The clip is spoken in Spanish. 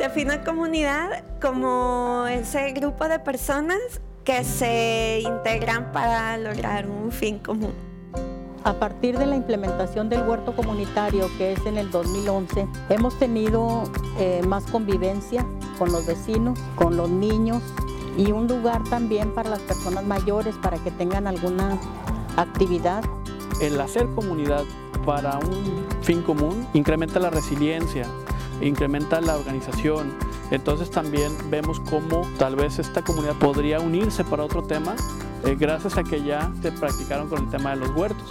Defino comunidad como ese grupo de personas que se integran para lograr un fin común. A partir de la implementación del huerto comunitario, que es en el 2011, hemos tenido eh, más convivencia con los vecinos, con los niños y un lugar también para las personas mayores para que tengan alguna actividad. El hacer comunidad para un fin común incrementa la resiliencia, incrementa la organización. Entonces también vemos cómo tal vez esta comunidad podría unirse para otro tema eh, gracias a que ya se practicaron con el tema de los huertos.